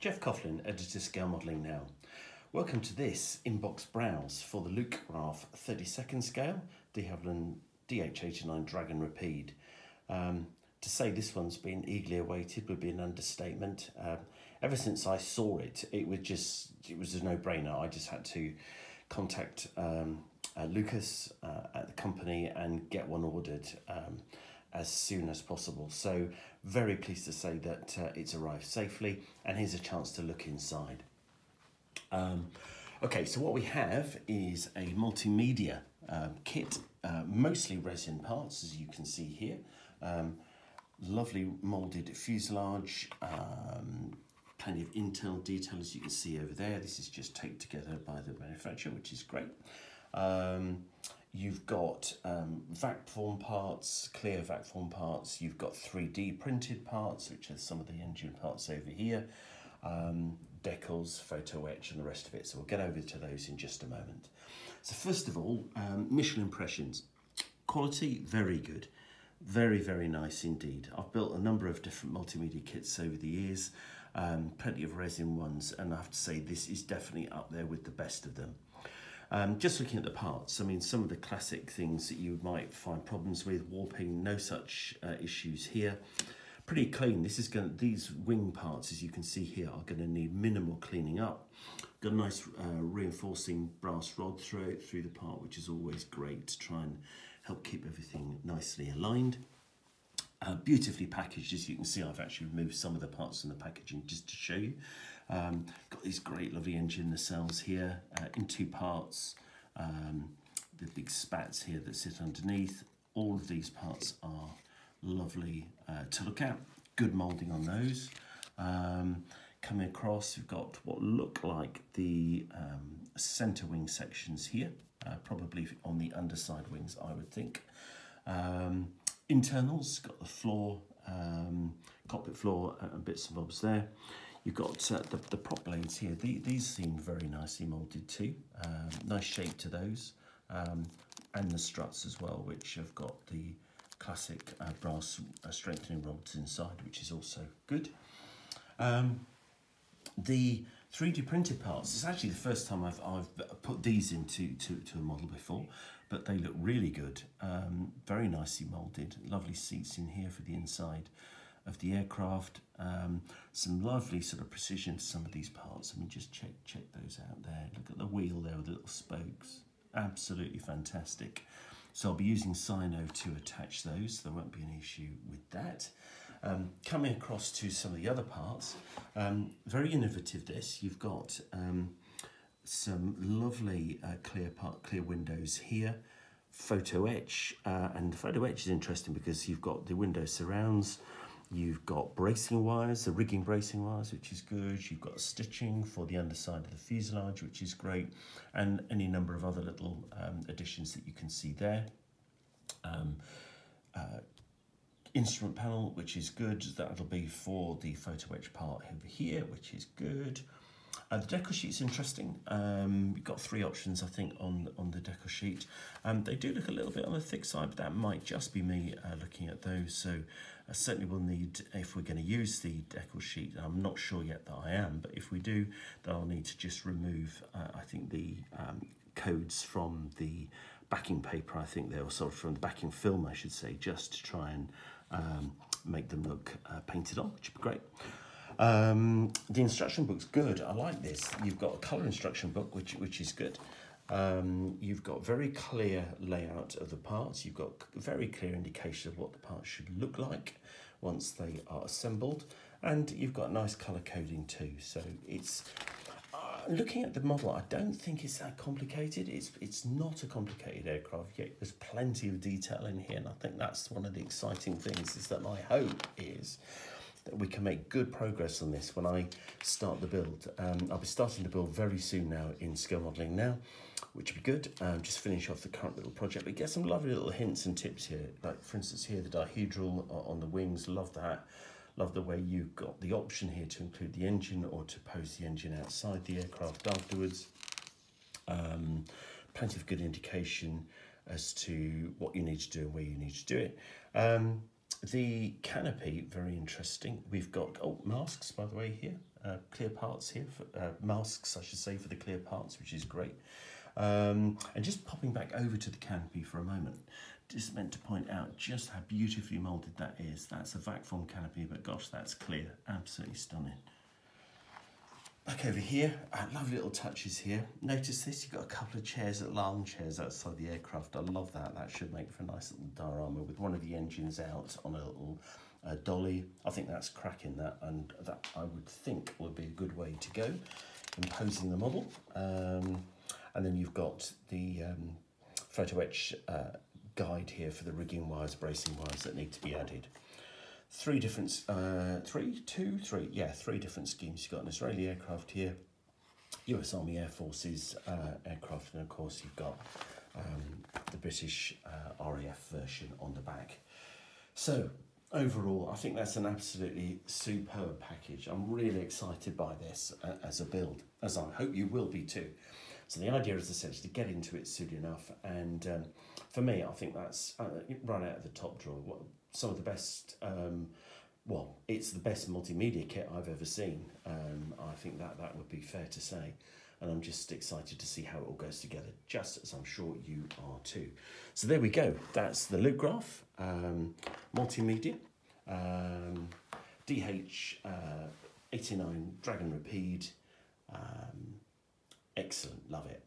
Geoff Coughlin, editor Scale Modelling Now. Welcome to this inbox browse for the Lukgraph 32nd scale, de Havilland DH89 Dragon Rapide. Um, to say this one's been eagerly awaited would be an understatement. Um, ever since I saw it, it was just, it was a no-brainer. I just had to contact um, uh, Lukas uh, at the company and get one ordered. Um, as soon as possible. So very pleased to say that uh, it's arrived safely and here's a chance to look inside. Um, okay, so what we have is a multimedia um, kit, uh, mostly resin parts as you can see here. Um, lovely moulded fuselage, um, plenty of internal detail as you can see over there. This is just taped together by the manufacturer, which is great. You've got um, vac form parts, clear vac form parts. You've got 3D printed parts, which are some of the engine parts over here. Um, decals, photo etch, and the rest of it. So we'll get over to those in just a moment. So first of all, um, initial impressions. Quality, very good. Very, very nice indeed. I've built a number of different multimedia kits over the years, um, plenty of resin ones, and I have to say this is definitely up there with the best of them. Um, just looking at the parts, I mean, some of the classic things that you might find problems with, warping, no such uh, issues here. Pretty clean. This is going. These wing parts, as you can see here, are going to need minimal cleaning up. Got a nice uh, reinforcing brass rod through through the part, which is always great to try and help keep everything nicely aligned. Uh, beautifully packaged, as you can see, I've actually removed some of the parts from the packaging just to show you. Um, got these great lovely engine nacelles here uh, in two parts. Um, the big spats here that sit underneath. All of these parts are lovely uh, to look at. Good moulding on those. Um, coming across, we've got what look like the um, centre wing sections here, uh, probably on the underside wings, I would think. Um, internals, got the floor, um, cockpit floor and bits and bobs there. You've got uh, the, the prop blades here. The, these seem very nicely moulded too. Um, nice shape to those. Um, and the struts as well, which have got the classic uh, brass uh, strengthening rods inside, which is also good. Um, the 3D printed parts, it's actually the first time I've, I've put these into to, to a model before, but they look really good. Um, very nicely moulded, lovely seats in here for the inside of the aircraft. Um, some lovely sort of precision to some of these parts. I mean, just check check those out there. Look at the wheel there with the little spokes. Absolutely fantastic. So I'll be using cyano to attach those. So there won't be an issue with that. Um, coming across to some of the other parts, um, very innovative this. You've got um, some lovely uh, clear part, clear windows here photo etch uh, and photo etch is interesting because you've got the window surrounds You've got bracing wires, the rigging bracing wires, which is good. You've got stitching for the underside of the fuselage, which is great. And any number of other little um, additions that you can see there. Um, uh, instrument panel, which is good. That'll be for the photo etch part over here, which is good. Uh, the decal sheet's interesting. Um, you've got three options, I think, on, on the decal sheet. Um, they do look a little bit on the thick side, but that might just be me uh, looking at those. So I certainly will need, if we're going to use the decal sheet, I'm not sure yet that I am, but if we do, then I'll need to just remove, uh, I think, the um, codes from the backing paper, I think they were sort of from the backing film, I should say, just to try and um, make them look uh, painted on, which would be great. Um, the instruction book's good. I like this. You've got a colour instruction book, which which is good. Um, you've got very clear layout of the parts. You've got very clear indication of what the parts should look like once they are assembled. And you've got nice colour coding too. So it's, looking at the model, I don't think it's that complicated. It's, it's not a complicated aircraft yet. There's plenty of detail in here. And I think that's one of the exciting things is that my hope is that we can make good progress on this when I start the build. Um, I'll be starting to build very soon now in scale modelling now, which would be good. Um, just finish off the current little project, but get some lovely little hints and tips here. Like for instance here, the dihedral on the wings, love that. Love the way you've got the option here to include the engine or to pose the engine outside the aircraft afterwards. Um, plenty of good indication as to what you need to do and where you need to do it. Um, the canopy, very interesting. We've got oh, masks, by the way, here. Uh, clear parts here, for, uh, masks, I should say, for the clear parts, which is great. Um, and just popping back over to the canopy for a moment, just meant to point out just how beautifully moulded that is. That's a vac form canopy, but gosh, that's clear. Absolutely stunning. Back over here, uh, lovely little touches here. Notice this, you've got a couple of chairs, little armchairs outside the aircraft. I love that. That should make for a nice little diorama with one of the engines out on a little uh, dolly. I think that's cracking that, and that I would think would be a good way to go in posing the model. Um, and then you've got the um, photo etch uh, guide here for the rigging wires, bracing wires that need to be added. Three different, uh, three, two, three, yeah, three different schemes. You've got an Israeli aircraft here, US Army Air Forces uh, aircraft, and of course you've got um, the British uh, RAF version on the back. So overall, I think that's an absolutely superb package. I'm really excited by this uh, as a build, as I hope you will be too. So the idea is essentially to get into it soon enough. And um, for me, I think that's uh, right out of the top drawer. Some of the best, um, well, it's the best multimedia kit I've ever seen. Um, I think that that would be fair to say. And I'm just excited to see how it all goes together, just as I'm sure you are too. So there we go. That's the Lukgraph um, multimedia. Um, DH uh, 89 Dragon Rapide. Um, Excellent, love it.